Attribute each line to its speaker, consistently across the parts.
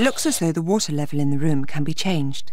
Speaker 1: It looks as though the water level in the room can be changed.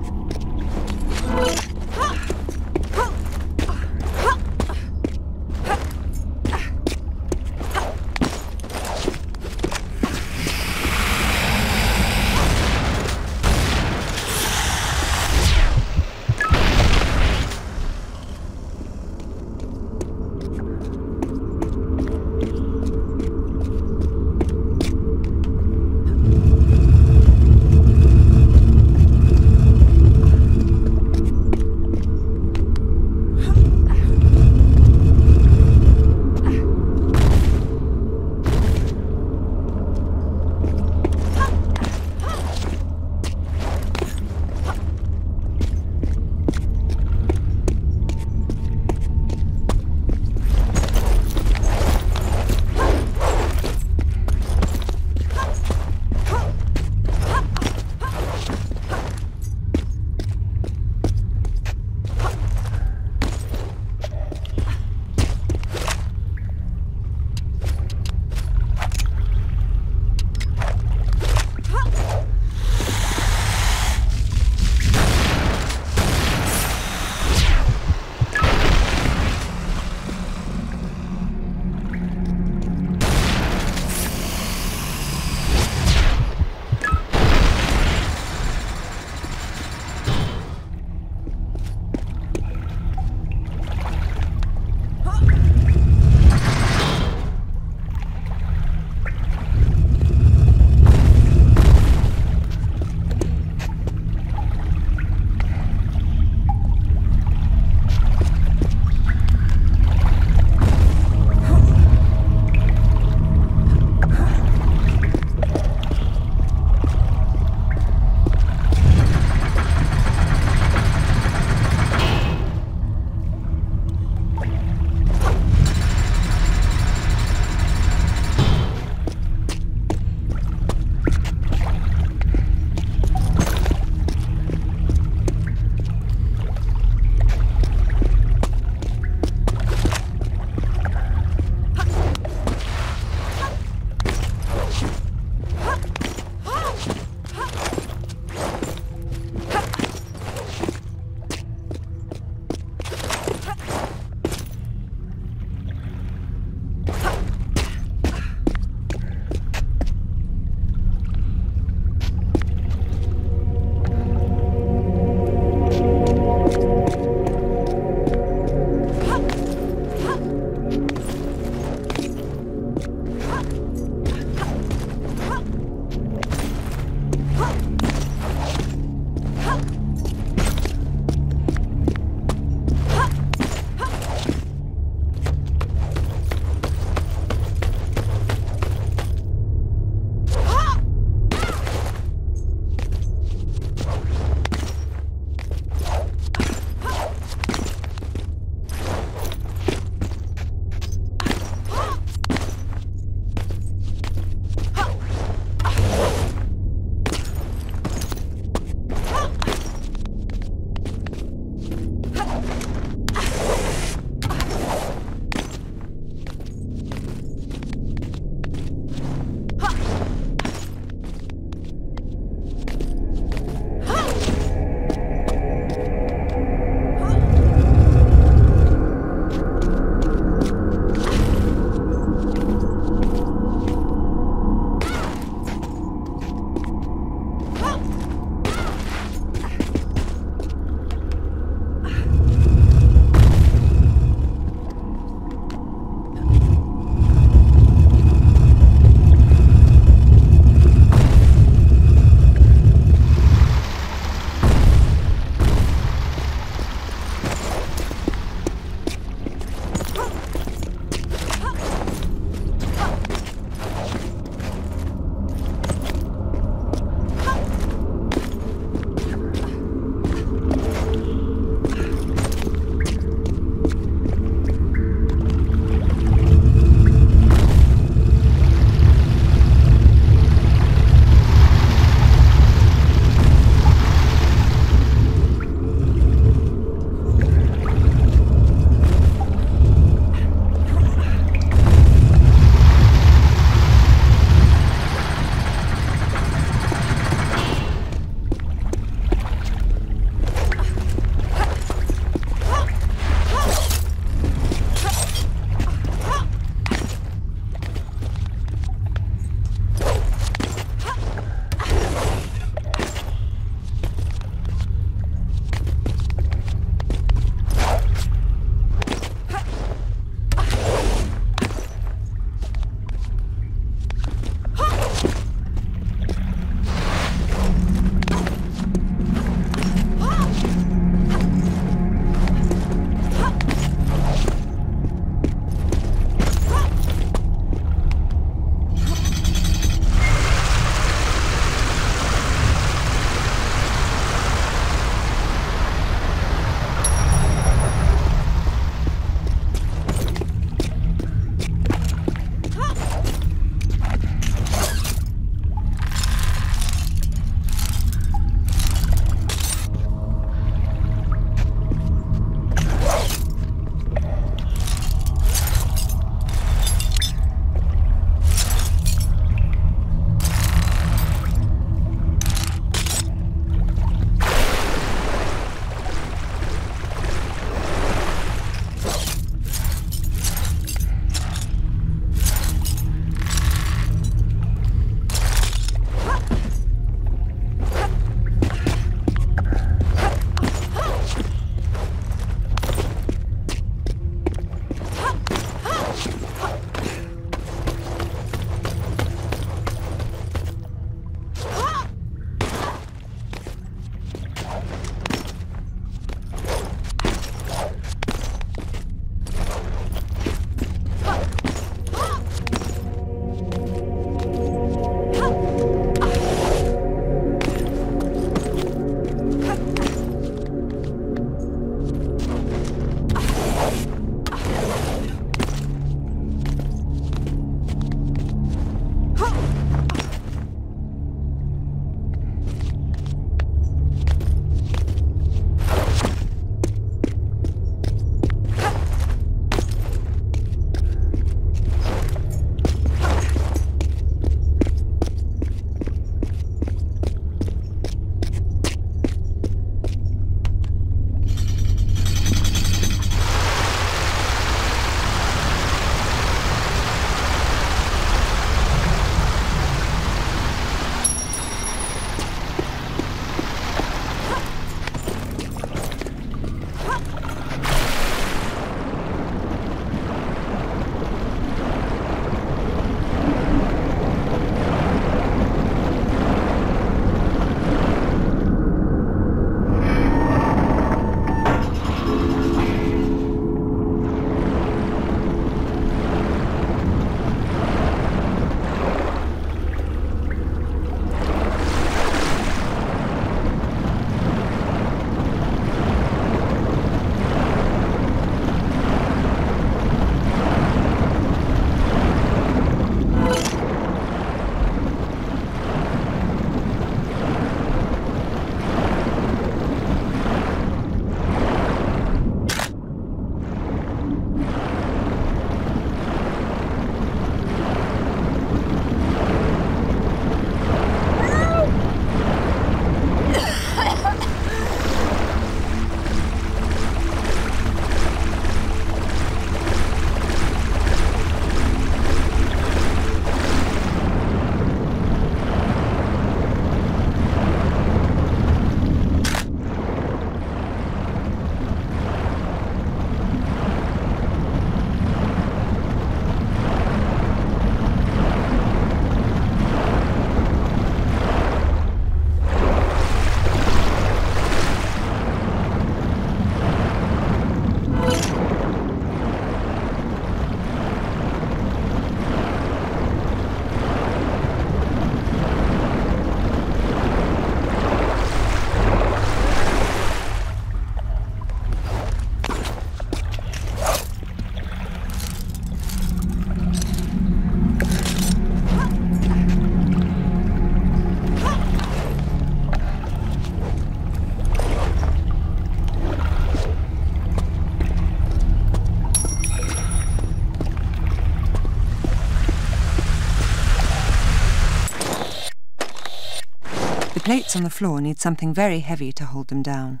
Speaker 1: Plates on the floor need something very heavy to hold them down.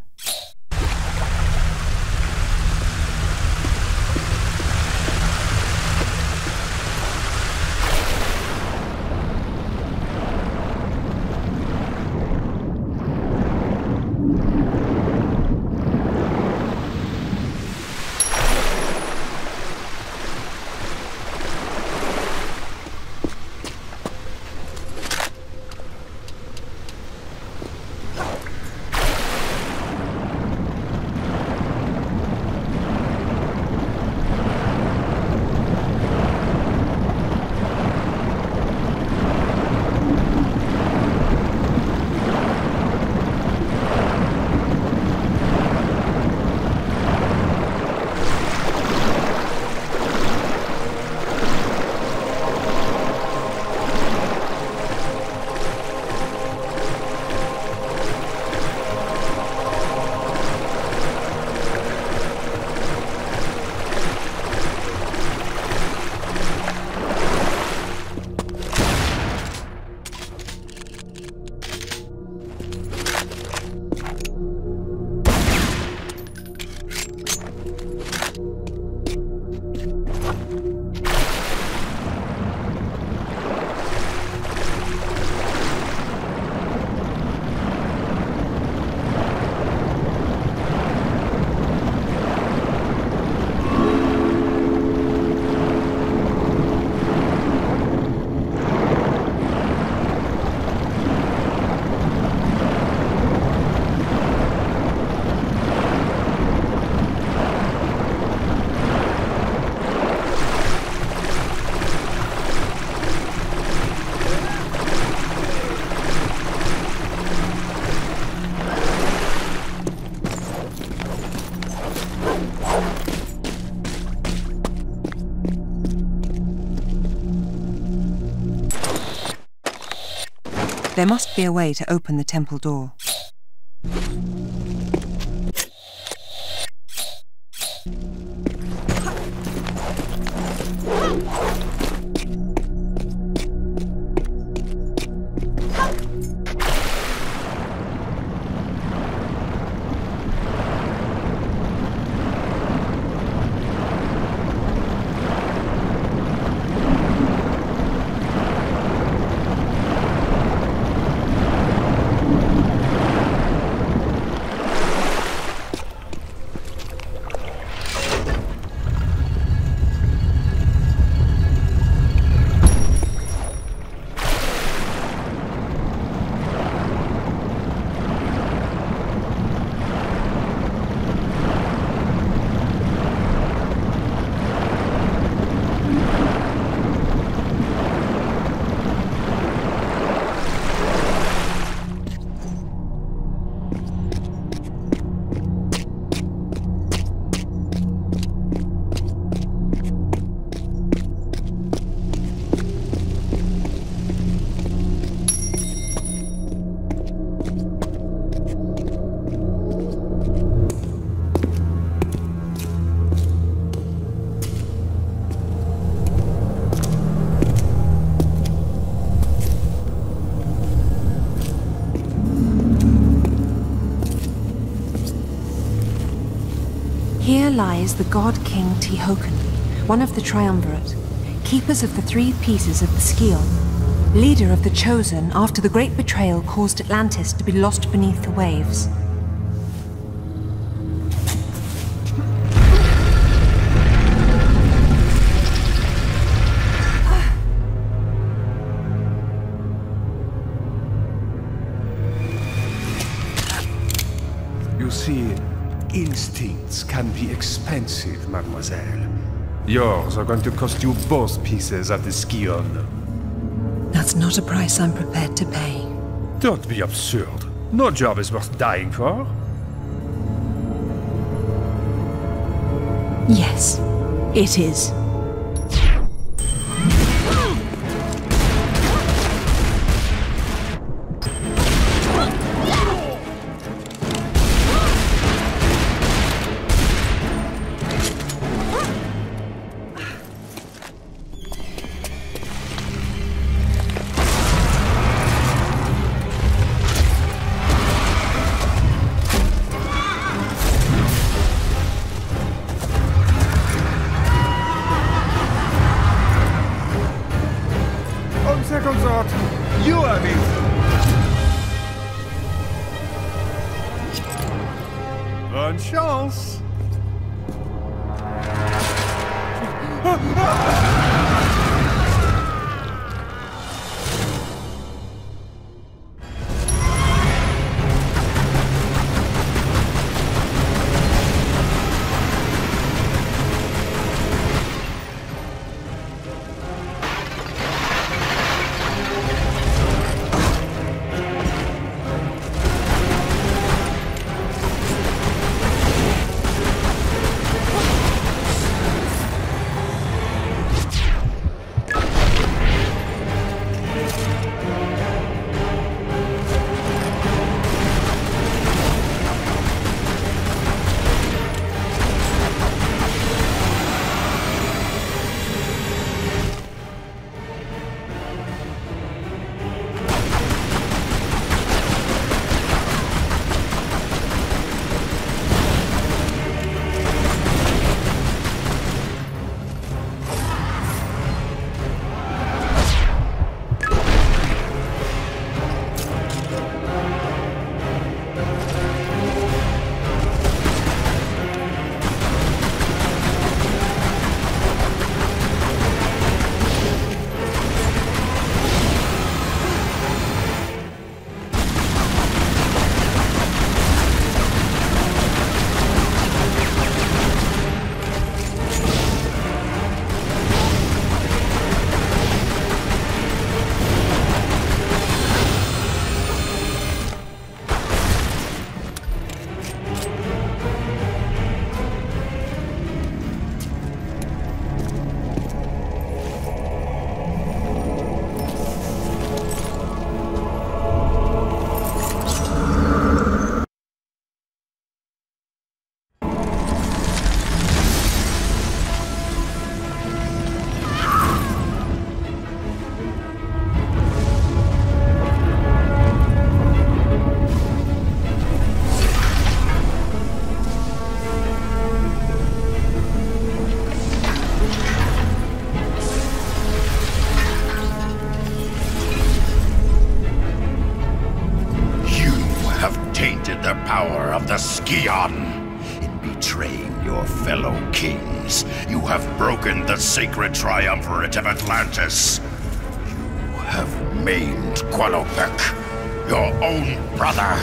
Speaker 1: There must be a way to open the temple door. Lies the god king Tihocan, one of the triumvirate, keepers of the three pieces of the Scion, leader of the Chosen after the great betrayal caused Atlantis to be lost beneath the waves.
Speaker 2: Can be expensive, mademoiselle. Yours are going to cost you both pieces of the Scion.
Speaker 1: That's not a price I'm prepared to pay.
Speaker 2: Don't be absurd. No job is worth dying for.
Speaker 1: Yes, it is.
Speaker 2: Bonne chance.
Speaker 3: power of the Scion. In betraying your fellow kings, you have broken the sacred triumvirate of Atlantis. You have maimed Qualopec, your own brother.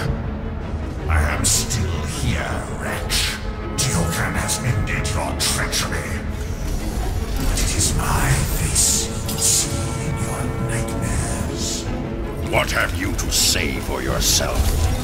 Speaker 4: I am still here, wretch. Tihocan has ended your treachery. But it is my face you see in your nightmares.
Speaker 3: What have you to say for yourself?